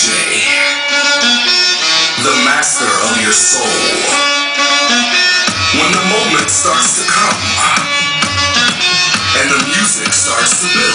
DJ, the master of your soul. When the moment starts to come and the music starts to build.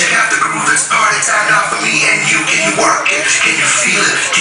Check out the groove that started. Time out for me and you. Can you work it? Can you feel it?